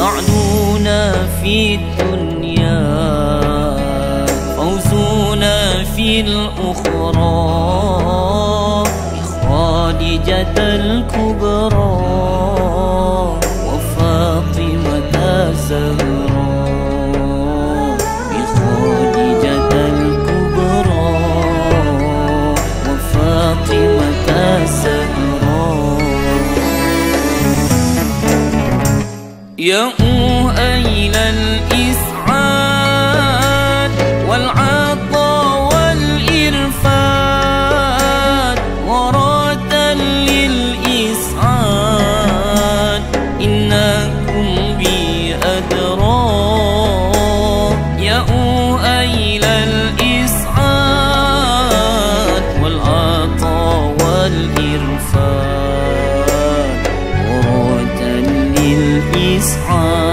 سعدنا في الدنيا فوزنا في الأخرى. بخادجة الكبرى وفاطمة زهراء. يا أهيل الإسعاد والعطاء ورادا للإسعاد. إنكم بي أدرى الإسعاد والعطاء ورادا للإسعاد